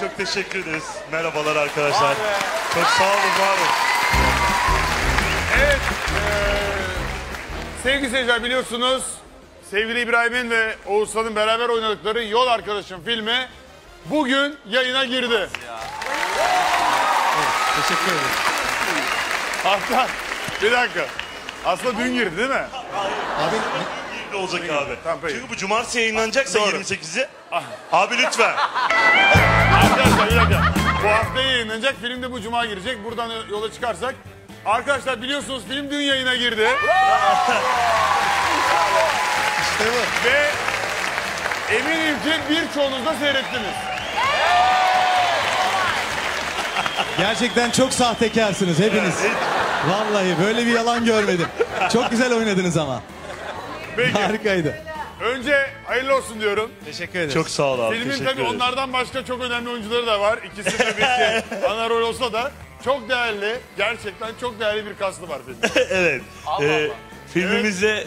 çok teşekkür ederiz. Merhabalar arkadaşlar. Çok sağ olun, var olun. Evet. eee, sevgili seyirciler biliyorsunuz sevgili İbrahim'in ve Oğuzhan'ın beraber oynadıkları Yol Arkadaşım filmi bugün yayına girdi. Teşekkür ederim. Hatta bir dakika. Aslında dün girdi değil mi? Abi de olacak abi. Tamam, peki. Çünkü bu cumartesi yayınlanacaksa Doğru. 28'i. Abi lütfen. Arkadaşlar bir dakika. Bu hafta yayınlanacak. Film de bu cuma girecek. Buradan yola çıkarsak. Arkadaşlar biliyorsunuz film dün yayına girdi. işte bu. Ve eminim ki birçoğunuz da seyrettiniz. Gerçekten çok sahtekarsınız hepiniz. Vallahi böyle bir yalan görmedim. Çok güzel oynadınız ama. Peki. Harikaydı. Önce hayırlı olsun diyorum. Teşekkür ederim. Çok sağ ol abi. Filmin teşekkür tabii ederim. onlardan başka çok önemli oyuncuları da var. İkisi de bir şey ana rol olsa da çok değerli, gerçekten çok değerli bir kastı var filmde. evet. Ee, filmimizde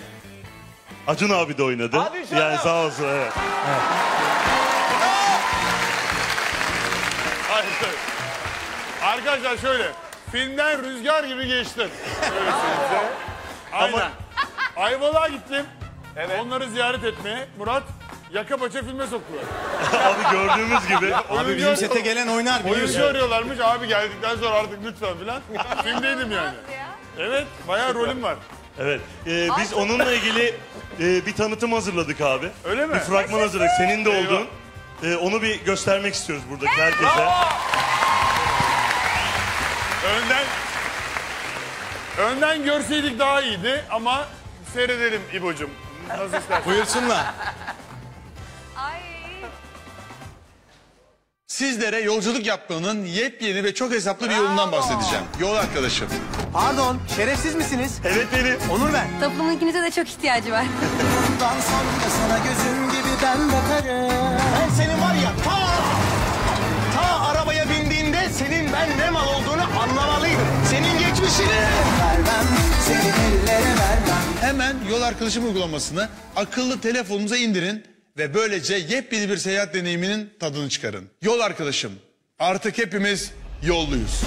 Acun abi de oynadı. Hadi canım. Yani sağ olsun evet. Hayır. Arkadaşlar şöyle, filmden rüzgar gibi geçtim. Öyle söyleyeyim size. Aynen. Ayvalık'a gittim. Evet. Onları ziyaret etmeye. Murat yaka paça filme soktular. abi gördüğümüz gibi. Abi bizim sete gelen oynar Oyuncu arıyorlarmış abi geldikten sonra artık lütfen filan. Filmdeydim yani. Evet bayağı rolüm var. Evet. Ee, biz onunla ilgili e, bir tanıtım hazırladık abi. Öyle mi? Bir fragman hazırladık. Senin de olduğun. Ee, onu bir göstermek istiyoruz buradaki herkese. Önden önden görseydik daha iyiydi ama seyredelim İbo'cum. Nasıl istersen. Buyursunlar. Ay. Sizlere yolculuk yapmanın yepyeni ve çok hesaplı bir yolundan bahsedeceğim. Yol arkadaşım. Pardon, şerefsiz misiniz? Evet benim. Onur ben. Toplumun ikinize de çok ihtiyacı var. Bundan sonra sana gözüm gibi ben bakarım. Ben senin var ya ta, ta arabaya bindiğinde senin ben ne mal olduğunu anlamalıydım. Senin geçmişini. Yol arkadaşım uygulamasını akıllı telefonunuza indirin ve böylece yepyeni bir seyahat deneyiminin tadını çıkarın. Yol arkadaşım. Artık hepimiz yolluyuz.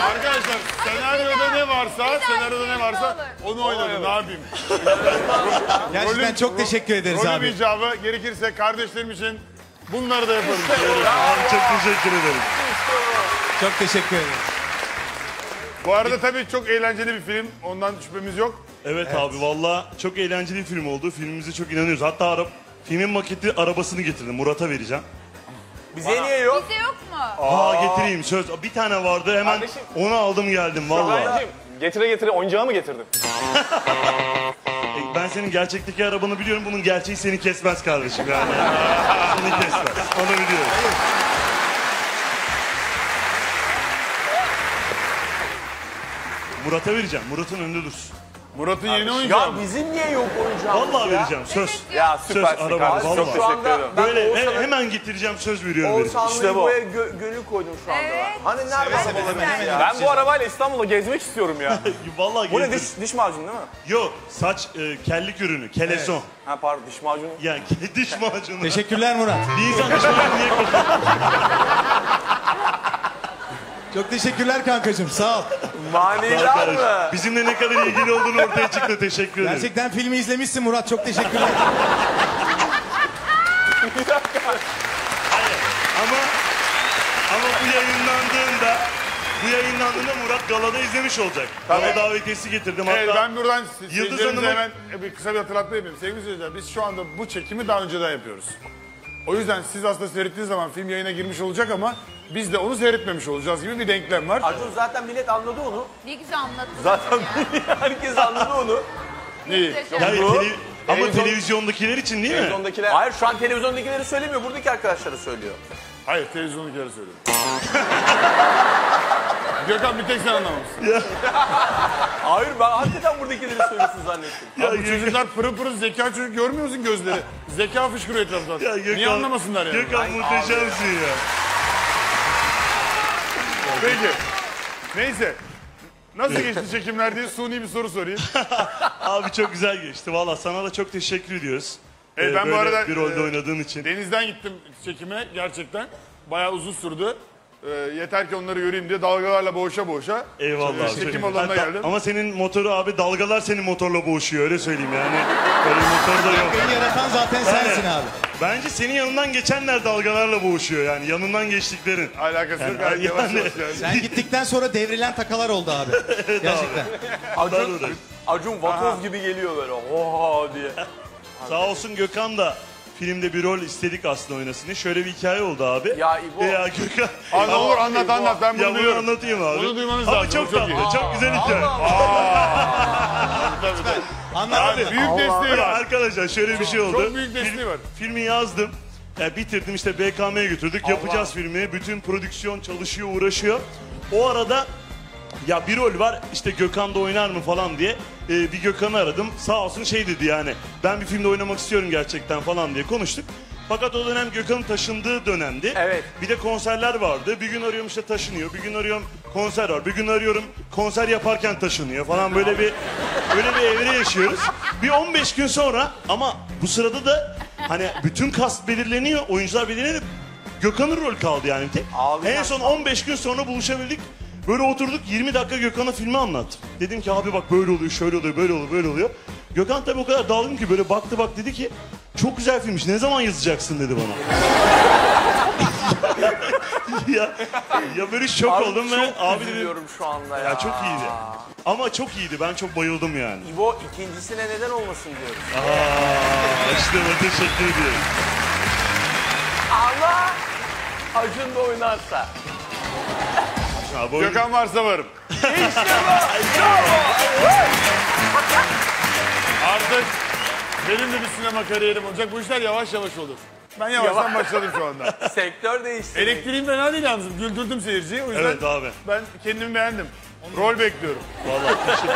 Arkadaşlar senaryoda ne varsa, senaryoda ne varsa onu oynadım. Ne yapayım? Gerçekten Rolün- çok teşekkür ederiz Rolüm abi. icabı gerekirse kardeşlerim için bunları da yaparım. Abi çok teşekkür ederim. Çok teşekkür ederim. Bu arada tabii çok eğlenceli bir film. Ondan şüphemiz yok. Evet, abi valla çok eğlenceli bir film oldu. Filmimize çok inanıyoruz. Hatta ara, filmin maketi arabasını getirdim. Murat'a vereceğim. Bize niye yok? Bize yok mu? Aa getireyim söz. Bir tane vardı hemen Kardeşim. onu aldım geldim valla. Öğrencim, getire getire oyuncağı mı getirdin? E, Ben senin gerçekteki arabanı biliyorum. Bunun gerçeği seni kesmez kardeşim yani. seni kesmez. Onu biliyorum. Murat'a vereceğim. Murat'ın önünde dursun. Murat'ın yeni oyuncağı Ya mı? bizim niye yok oyuncağımız Vallahi ya? vereceğim söz. Ya Söz süpersin araba kardeşim. vallahi. Çok teşekkür ederim. Böyle he- hemen getireceğim söz veriyorum. benim. Oğuzhanlı'yı İşte bu. buraya gö- gönül koydum şu anda. Evet. ben. Hani nerede arabalarımız hemen ya? Ben bu arabayla İstanbul'a gezmek istiyorum ya. Vallahi bu ne getir. diş, diş macunu değil mi? Yok saç e, kellik ürünü. Keleson. Ha pardon diş macunu. Yani diş macunu. Teşekkürler Murat. Bir insan diş macunu niye? Çok teşekkürler kankacığım. Sağ ol. Maniler Arkadaş, mı? Bizimle ne kadar ilgili olduğunu ortaya çıktı. Teşekkür ederim. Gerçekten filmi izlemişsin Murat. Çok teşekkürler. Ama ama bu yayınlandığında bu yayınlandığında Murat Galada izlemiş olacak. Gala davetiyesi getirdim Evet, hatta. ben buradan Yıldız Hanım'a- hemen bir kısa bir hatırlatma yapayım. Sevgili seyirciler biz şu anda bu çekimi daha önceden yapıyoruz. O yüzden siz aslında seyrettiğiniz zaman film yayına girmiş olacak ama biz de onu seyretmemiş olacağız gibi bir denklem var. Acun zaten millet anladı onu. Ne güzel anlattın. Zaten herkes anladı onu. Neyi? Yani Bu- tele- ama Televizyon- televizyondakiler için değil mi? Televizyondakiler... Hayır şu an televizyondakileri söylemiyor. Buradaki arkadaşları söylüyor. Hayır televizyondakileri söylüyorum. Gökhan bir tek sen anlamamışsın. Hayır ben hakikaten buradakileri söylüyorsun zannettim. Ya bu Gökhan- çocuklar pırıl pırıl zeka çocuk görmüyor musun gözleri? Zeka fışkırıyor etraftan. Ya Gökhan, Niye anlamasınlar yani? Gökhan muhteşemsin ya. Peki. Neyse. Nasıl geçti çekimler diye suni bir soru sorayım. Abi çok güzel geçti. Valla sana da çok teşekkür ediyoruz. Evet, Ee, ben bu arada, bir rolde e, oynadığın için. Denizden gittim çekime gerçekten. Bayağı uzun sürdü. Ee, yeter ki onları göreyim diye dalgalarla boğuşa boğuşa. Eyvallah abi. Çekim alanına Hatta- geldim. Ama senin motoru abi dalgalar senin motorla boğuşuyor öyle söyleyeyim yani. Öyle motor da yok. Beni yaratan zaten sensin abi. Bence senin yanından geçenler dalgalarla boğuşuyor yani yanından geçtiklerin. Alakası yok. Yani- yavaş yani- yavaş yani. Sen gittikten sonra devrilen takalar oldu abi. Gerçekten. Acun, Acun vatoz gibi geliyor böyle. Oha diye. Sağ olsun Gökhan da filmde bir rol istedik aslında oynasın diye. Şöyle bir hikaye oldu abi. Ya İbo. Ya Gökhan. Ne olur anlat anlat ben bunu ya bunu duyuyorum. anlatayım abi. Bunu duymanız Ama lazım, çok tatlı, iyi. çok güzel hikaye. Anlat. Abi büyük desteği Ya var. arkadaşlar şöyle bir şey oldu. Çok büyük desteği var. Filmi yazdım. Ya bitirdim işte BKM'ye götürdük. Yapacağız filmi. Bütün prodüksiyon çalışıyor, uğraşıyor. O arada ya bir rol var işte Gökhan da oynar mı falan diye e, bir Gökhan'ı aradım. Sağ olsun şey dedi yani ben bir filmde oynamak istiyorum gerçekten falan diye konuştuk. Fakat o dönem Gökhan'ın taşındığı dönemdi. Evet. Bir de konserler vardı. Bir gün arıyorum işte taşınıyor. Bir gün arıyorum konser var. Bir gün arıyorum konser yaparken taşınıyor falan böyle bir böyle bir evre yaşıyoruz. Bir 15 gün sonra ama bu sırada da hani bütün kast belirleniyor, oyuncular belirleniyor. Gökhan'ın rol kaldı yani tek. En son 15 gün sonra buluşabildik. Böyle oturduk 20 dakika Gökhan'a filmi anlattım. Dedim ki abi bak böyle oluyor, şöyle oluyor, böyle oluyor, böyle oluyor. Gökhan tabii o kadar dalgın ki böyle baktı bak dedi ki çok güzel filmmiş ne zaman yazacaksın dedi bana. ya, ya böyle şok Abi oldum çok ve abi dedim üzülüyorum şu anda ya. ya çok iyiydi. Ama çok iyiydi ben çok bayıldım yani. İbo ikincisine neden olmasın diyoruz. Aa, işte ben teşekkür ediyorum. Ama Acun da oynarsa. Ya, bu- Gökhan varsa varım. Artık benim de bir sinema kariyerim olacak. Bu işler yavaş yavaş olur. Ben yavaştan Yavaş. başladım şu anda. Sektör değişti. Elektriğim fena değil yalnız. Güldürdüm seyirciyi. O yüzden Evet abi. ben kendimi beğendim. Rol bekliyorum. Vallahi teşekkür